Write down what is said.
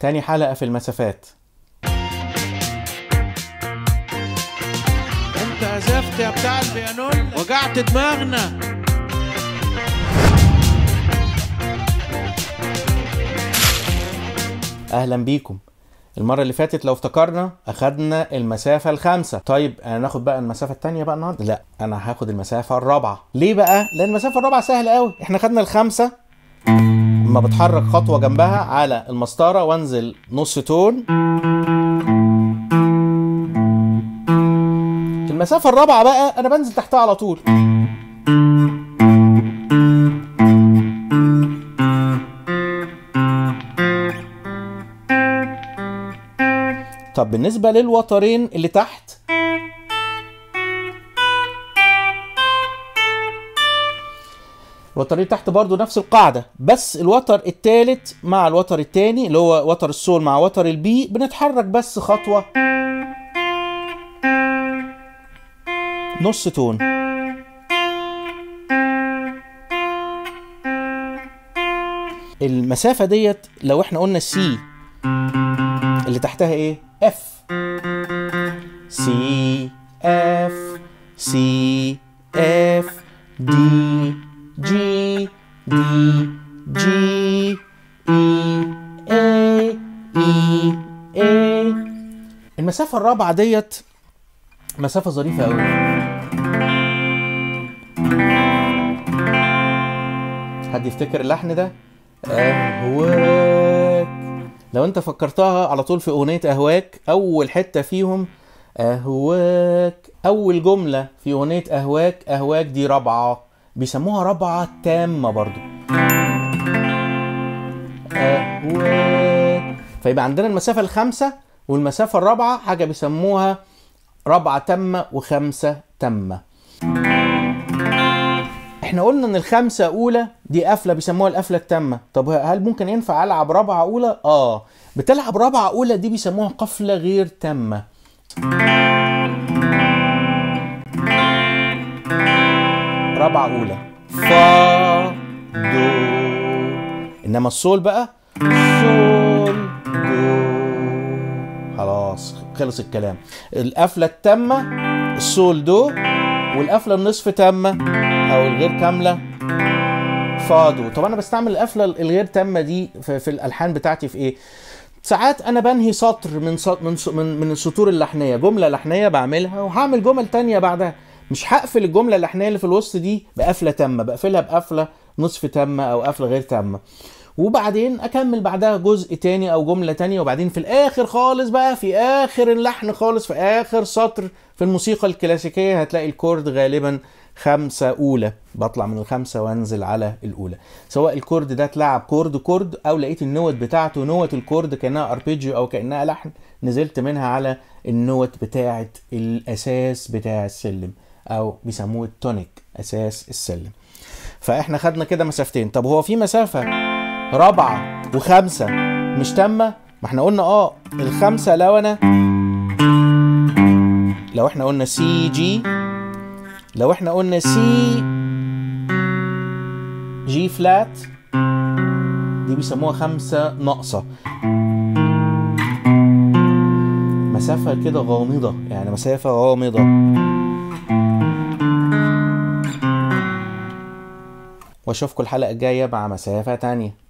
تاني حلقة في المسافات. انت عزفت يا بتاع البيانون وجعت دماغنا. أهلا بيكم. المرة اللي فاتت لو افتكرنا أخدنا المسافة الخامسة. طيب أنا ناخد بقى المسافة التانية بقى النهاردة؟ لا أنا هاخد المسافة الرابعة. ليه بقى؟ لأن المسافة الرابعة سهلة قوي إحنا خدنا الخامسة. بتحرك خطوة جنبها على المسطرة وانزل نص تون. المسافة الرابعة بقى أنا بنزل تحتها على طول. طب بالنسبة للوترين اللي تحت الوتر اللي تحت برضو نفس القاعدة بس الوتر التالت مع الوتر التاني اللي هو وتر السول مع وتر البي بنتحرك بس خطوة. نص تون. المسافة ديت لو إحنا قلنا سي اللي تحتها إيه؟ اف سي F C F D G D G E A E A المسافة الرابعة ديت مسافة ظريفة قوي حد يفتكر اللحن ده؟ أهواك. لو أنت فكرتها على طول في أغنية أهواك أول حتة فيهم أهواك. أول جملة في أغنية أهواك أهواك دي رابعة. بيسموها رابعة تامة برضو. فيبقى عندنا المسافة الخامسة والمسافة الرابعة حاجة بيسموها رابعة تامة وخمسة تامة. إحنا قلنا إن الخمسة أولى دي قفلة بيسموها القفلة التامة. طب هل ممكن ينفع ألعب رابعة أولى؟ آه. بتلعب رابعة أولى دي بيسموها قفلة غير تامة. رابعة أولى. فا دو إنما السول بقى؟ سول دو خلاص خلص الكلام. القفلة التامة السول دو والقفلة النصف تامة أو الغير كاملة. فادو طب أنا بستعمل القفلة الغير تامة دي في, في الألحان بتاعتي في إيه؟ ساعات أنا بنهي سطر من سطر من من, من السطور اللحنية. جملة لحنية بعملها وهعمل جمل تانية بعدها. مش هقفل الجملة اللحنيه اللي في الوسط دي بقفلة تامة بقفلها بقفلة نصف تامة أو قفلة غير تامة. وبعدين أكمل بعدها جزء تاني أو جملة تانية وبعدين في الآخر خالص بقى في آخر اللحن خالص في آخر سطر في الموسيقى الكلاسيكية هتلاقي الكورد غالبا خمسة أولى. بطلع من الخمسة وأنزل على الأولى. سواء ال chord ده اتلعب chord chord أو لقيت النوت بتاعته نوت ال chord كأنها arpeggio أو كأنها لحن نزلت منها على النوت بتاعة الأساس بتاع السلم. أو بيسموه ال tonic أساس السلم. فإحنا خدنا كده مسافتين. طب هو في مسافة رابعة وخمسة مش تامة؟ ما إحنا قلنا آه الخمسة لو أنا لو إحنا قلنا C G لو إحنا قلنا C G flat دي بيسموها خمسة ناقصة. مسافة كده غامضة يعني مسافة غامضة. وأشوفكم الحلقة الجاية مع مسافة تانية.